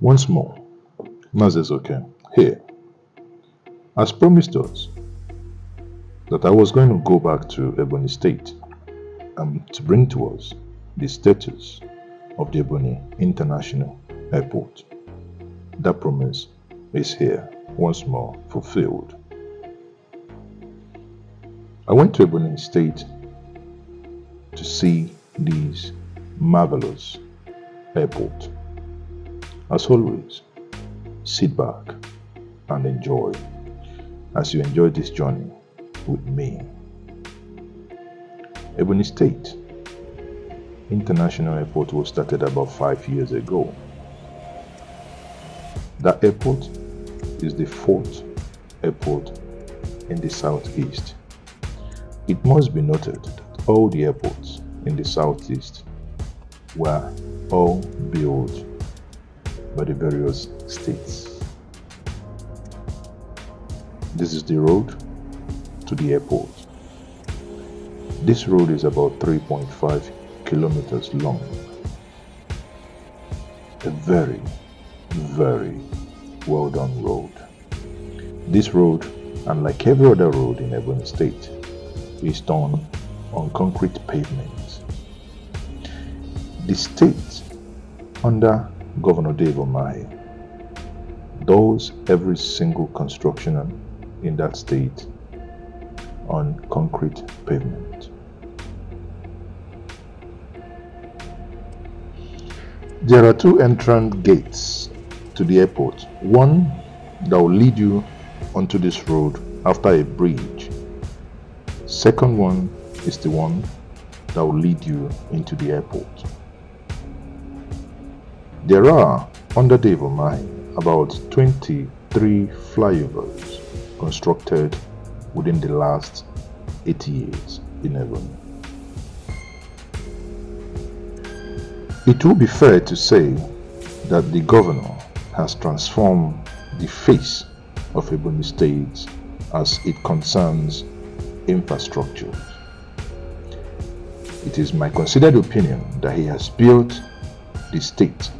Once more, okay. here, as promised us, that I was going to go back to Ebonyi State and to bring to us the status of the Ebonyi International Airport. That promise is here once more fulfilled. I went to Ebonyi State to see this marvelous airport. As always, sit back and enjoy as you enjoy this journey with me. Ebonyi State International Airport was started about five years ago. That airport is the fourth airport in the southeast. It must be noted that all the airports in the southeast were all built by the various states. This is the road to the airport. This road is about 3.5 kilometers long. A very, very well done road. This road, unlike every other road in Ebonyi State, is done on concrete pavement. The state, under Governor Dave Umahi, Those every single construction in that state on concrete pavement. There are two entrance gates to the airport. One that will lead you onto this road after a bridge. Second one is the one that will lead you into the airport. There are, under Dave Umahi, about 23 flyovers constructed within the last 80 years in Ebonyi. It will be fair to say that the governor has transformed the face of Ebonyi State as it concerns infrastructure. It is my considered opinion that he has built the state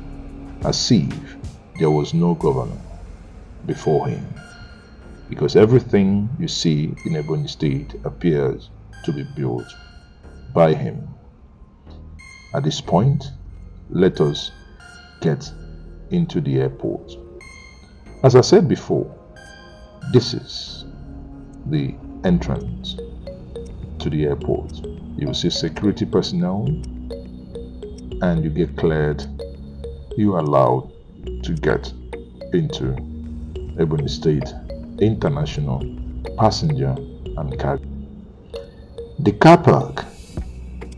as if there was no governor before him because everything you see in Ebonyi State appears to be built by him. At this point, let us get into the airport. As I said before, this is the entrance to the airport. You will see security personnel and you get cleared. You allowed to get into Ebonyi State international passenger and cargo. The car park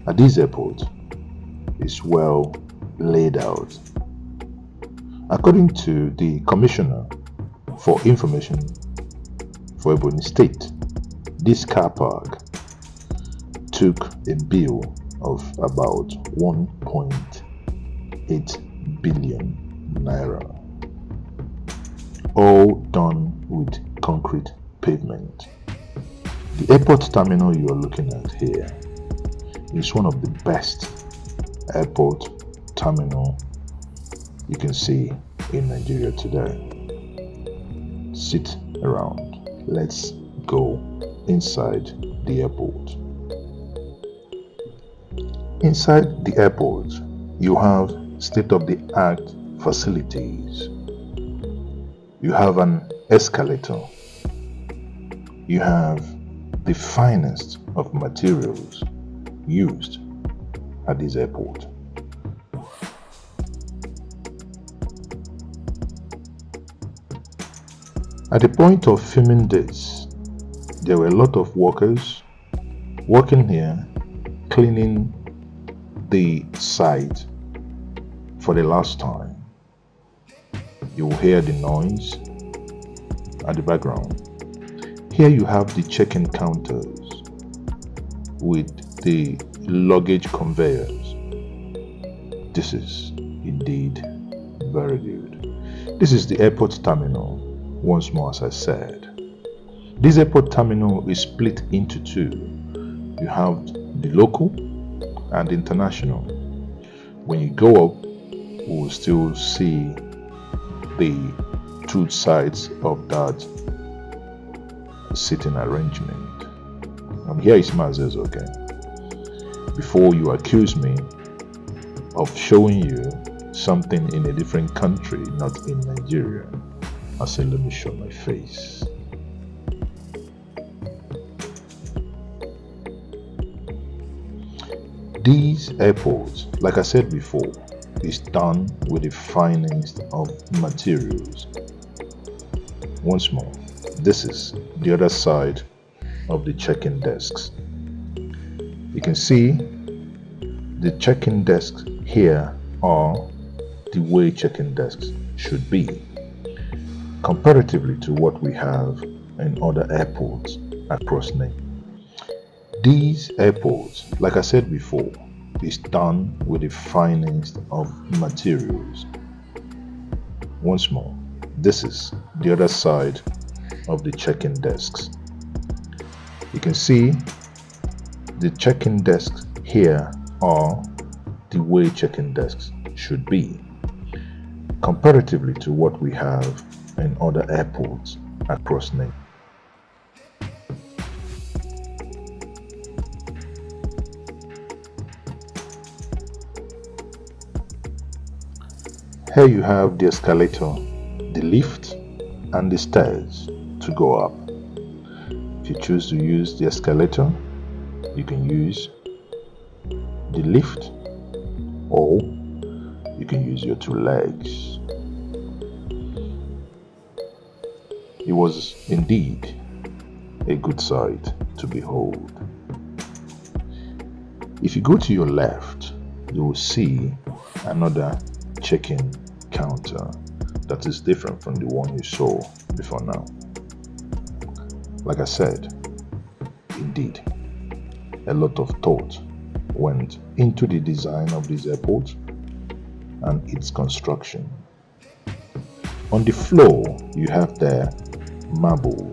at this airport is well laid out. According to the Commissioner for Information for Ebonyi State, this car park took a bill of about 1.8 billion naira all done with concrete pavement. The airport terminal you are looking at here is one of the best airport terminal you can see in Nigeria today. Sit around. Let's go inside the airport. Inside the airport, you have state-of-the-art facilities you have an escalator. You have the finest of materials used at this airport. At the point of filming this, there were a lot of workers working here cleaning the site for the last time you will hear the noise at the background. Here you have the check-in counters with the luggage conveyors. This is indeed very good. This is the airport terminal, once more as I said. This airport terminal is split into two. You have the local and international. When you go up, we will still see the two sides of that sitting arrangement. And here is Mazezo again. Before you accuse me of showing you something in a different country, not in Nigeria, I say, let me show my face. These airports, like I said before, is done with the finest of materials. Once more, this is the other side of the check-in desks. You can see the check-in desks here are the way check-in desks should be comparatively to what we have in other airports across Nigeria. These airports, like I said before, is done with the finest of materials. Once more, this is the other side of the check-in desks. You can see the check-in desks here are the way check-in desks should be comparatively to what we have in other airports across Nigeria. Here you have the escalator, the lift and the stairs to go up. If you choose to use the escalator, you can use the lift or you can use your two legs. It was indeed a good sight to behold. If you go to your left, you will see another check-in counter uh, that is different from the one you saw before now. Like I said, indeed, a lot of thought went into the design of this airport and its construction. On the floor, you have there marble.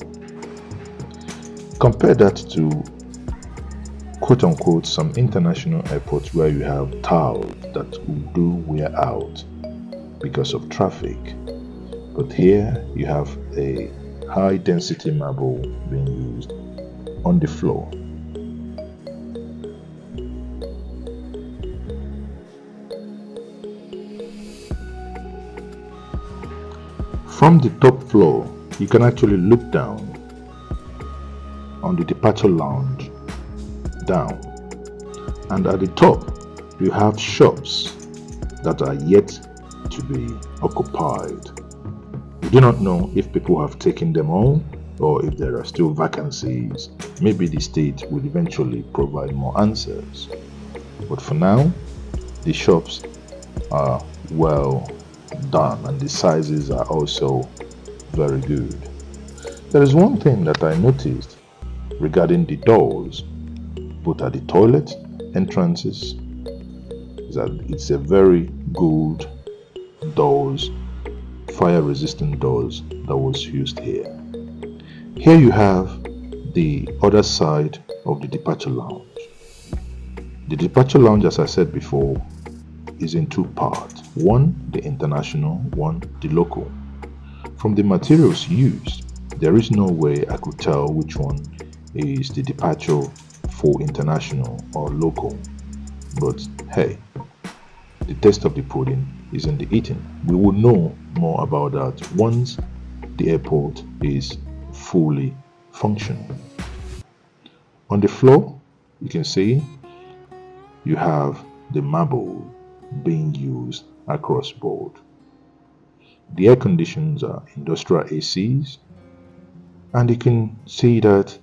Compare that to quote unquote some international airports where you have tiles that do wear out because of traffic. But here you have a high density marble being used on the floor. From the top floor, you can actually look down on the departure lounge down and at the top you have shops that are yet to be occupied. We do not know if people have taken them all or if there are still vacancies. Maybe the state will eventually provide more answers. But for now, the shops are well done and the sizes are also very good. There is one thing that I noticed regarding the doors, both at the toilet entrances, is that it's a very good doors, fire resistant doors that was used here. Here you have the other side of the departure lounge. The departure lounge, as I said before, is in two parts. One, the international, one, the local. From the materials used, there is no way I could tell which one is the departure for international or local. But hey, the taste of the pudding is in the eating. We will know more about that once the airport is fully functioning. On the floor, you can see you have the marble being used across board. The air conditions are industrial ACs and you can see that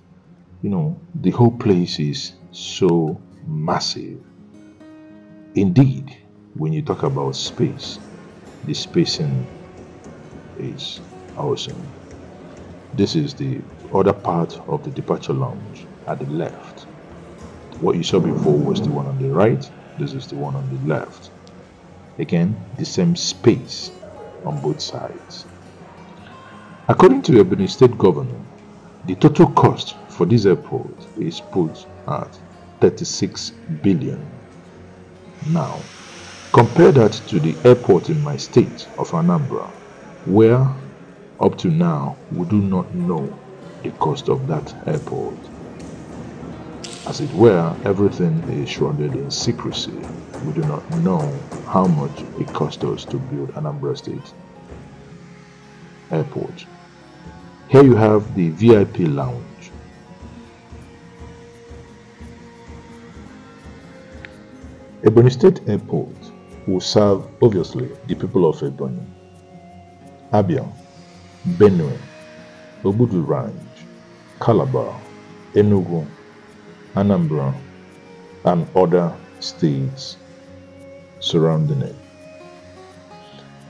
you know the whole place is so massive. Indeed, when you talk about space, the spacing is awesome. This is the other part of the departure lounge at the left. What you saw before was the one on the right. This is the one on the left. Again, the same space on both sides. According to the Ebonyi State Governor, the total cost for this airport is put at 36 billion. Now, Compare that to the airport in my state of Anambra, where up to now we do not know the cost of that airport. As it were, everything is shrouded in secrecy. We do not know how much it cost us to build Anambra State Airport. Here you have the VIP lounge. Ebonyi State Airport will serve, obviously, the people of Ebonyi, Abia, Benue, Obudu Range, Calabar, Enugu, Anambra, and other states surrounding it.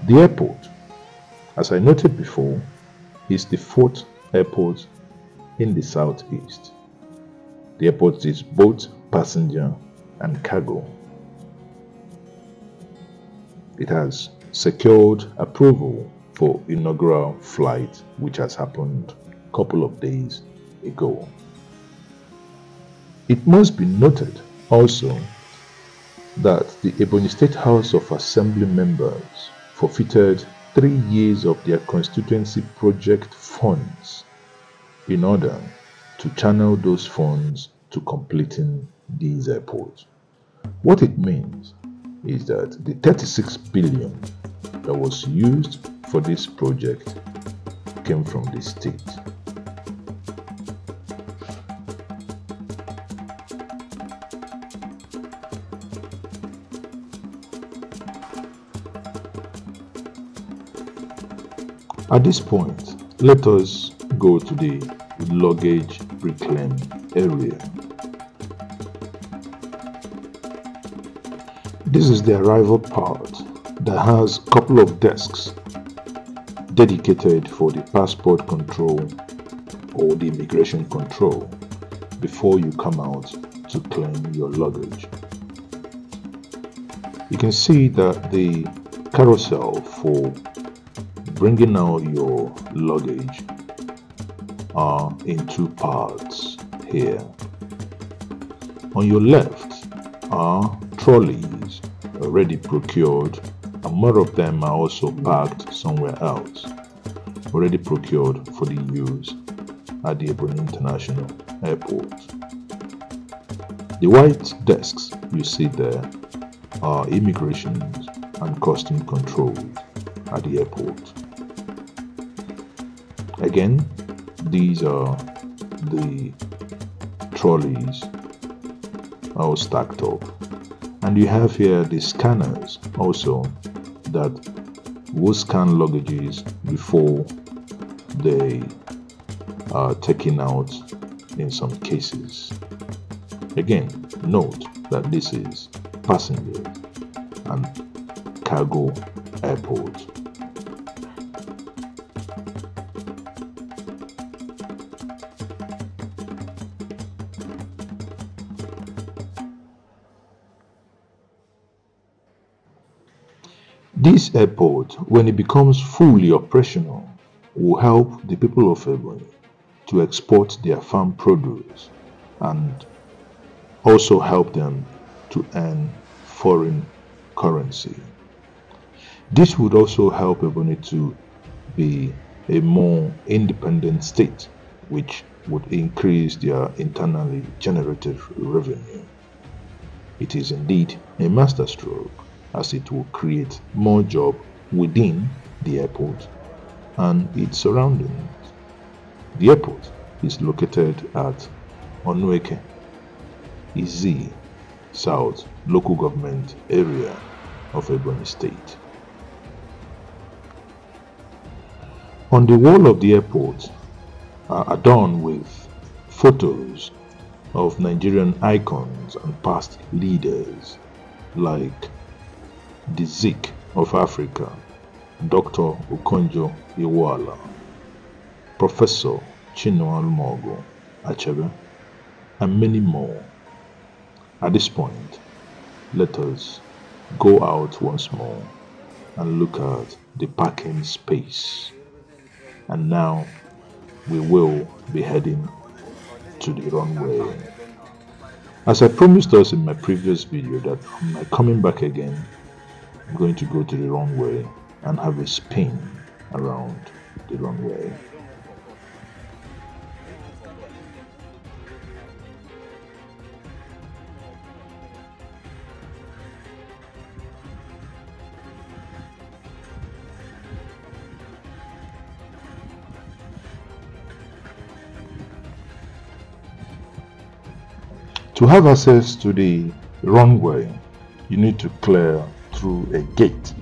The airport, as I noted before, is the fourth airport in the southeast. The airport is both passenger and cargo. It has secured approval for inaugural flight which has happened a couple of days ago. It must be noted also that the Ebonyi State House of Assembly members forfeited three years of their constituency project funds in order to channel those funds to completing these airports. What it means is that the 36 billion that was used for this project came from the state. At this point, let us go to the luggage reclaim area. This is the arrival part that has a couple of desks dedicated for the passport control or the immigration control before you come out to claim your luggage. You can see that the carousel for bringing out your luggage are in two parts here. On your left are trolleys already procured and more of them are also parked somewhere else, already procured for the use at the Ebonyi International Airport. The white desks you see there are immigration and custom controls at the airport. Again, these are the trolleys all stacked up and you have here the scanners also that will scan luggages before they are taken out in some cases. Again, note that this is passenger and cargo airport. This airport, when it becomes fully operational, will help the people of Ebonyi to export their farm produce and also help them to earn foreign currency. This would also help Ebonyi to be a more independent state, which would increase their internally generated revenue. It is indeed a masterstroke as it will create more job within the airport and its surroundings. The airport is located at Onueke, Izi South local government area of Ebonyi State. On the wall of the airport are adorned with photos of Nigerian icons and past leaders like the Zik of Africa, Dr. Okonjo Iweala, Professor Chinua Almogo Achebe, and many more. At this point, let us go out once more and look at the parking space. And now we will be heading to the runway. As I promised us in my previous video that I'm coming back again Going to go to the runway and have a spin around the runway. To have access to the runway, you need to clear through a gate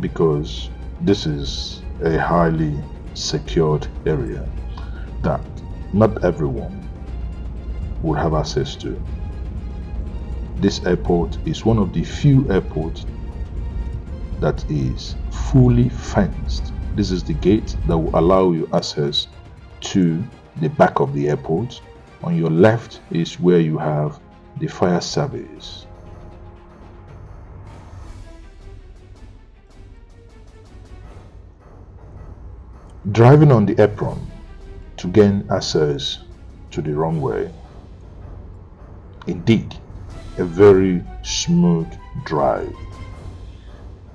because this is a highly secured area that not everyone would have access to. This airport is one of the few airports that is fully fenced. This is the gate that will allow you access to the back of the airport on your left is where you have the fire service. Driving on the apron to gain access to the runway. Indeed, a very smooth drive.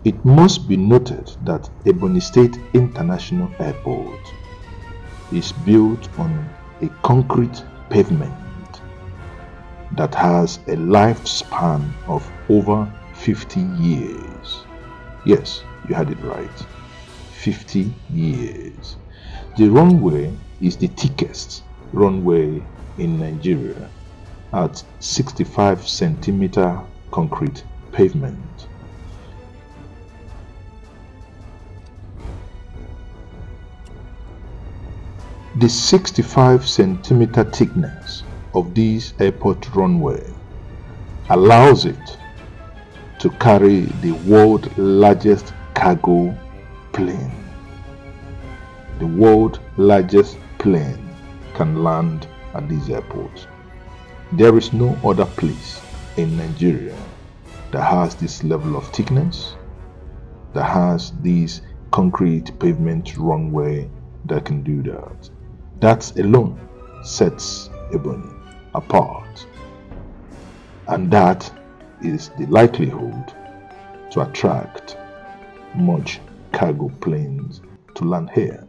It must be noted that Ebonyi State International Airport is built on a concrete pavement that has a lifespan of over 50 years. Yes, you had it right. 50 years. The runway is the thickest runway in Nigeria at 65 centimeter concrete pavement. The 65 centimeter thickness of this airport runway allows it to carry the world's largest cargo plane. The world's largest plane can land at this airport. There is no other place in Nigeria that has this level of thickness, that has this concrete pavement runway that can do that. That alone sets Ebonyi apart. And that is the likelihood to attract much cargo planes to land here.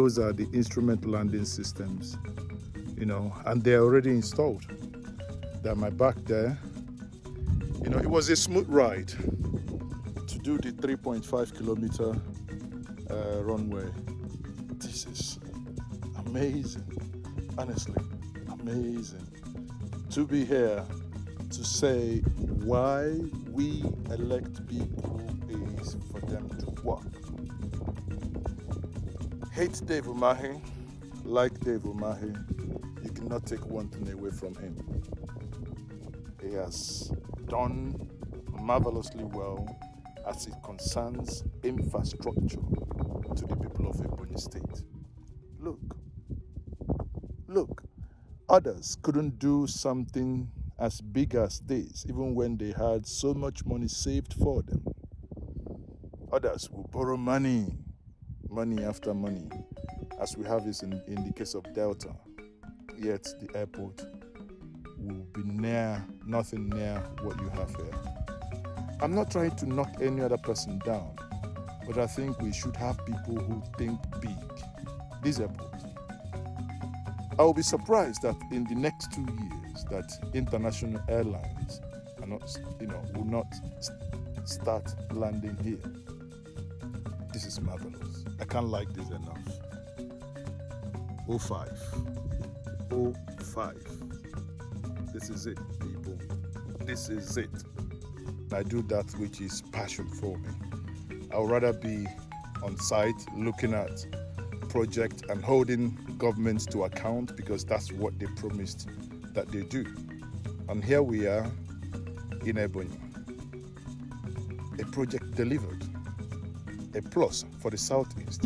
Those are the instrument landing systems, you know, and they're already installed. They're my back there. You know, it was a smooth ride to do the 3.5 kilometer uh, runway. This is amazing, honestly, amazing to be here to say why we elect people is for them to work hate Dave Umahi, like Dave Umahi, you cannot take one thing away from him. He has done marvelously well as it concerns infrastructure to the people of Ebonyi State. Look, look, others couldn't do something as big as this, even when they had so much money saved for them. Others will borrow money money after money as we have is in, in the case of Delta. Yet the airport will be near, nothing near what you have here. I'm not trying to knock any other person down, but I think we should have people who think big. This airport. I will be surprised that in the next two years that international airlines are not, you know, will not start landing here. This is marvelous. I can't like this enough. 05. 05. This is it, people. This is it. I do that which is passion for me. I would rather be on site looking at project and holding governments to account because that's what they promised that they do. And here we are in Ebonyi. A project delivered a plus for the Southeast.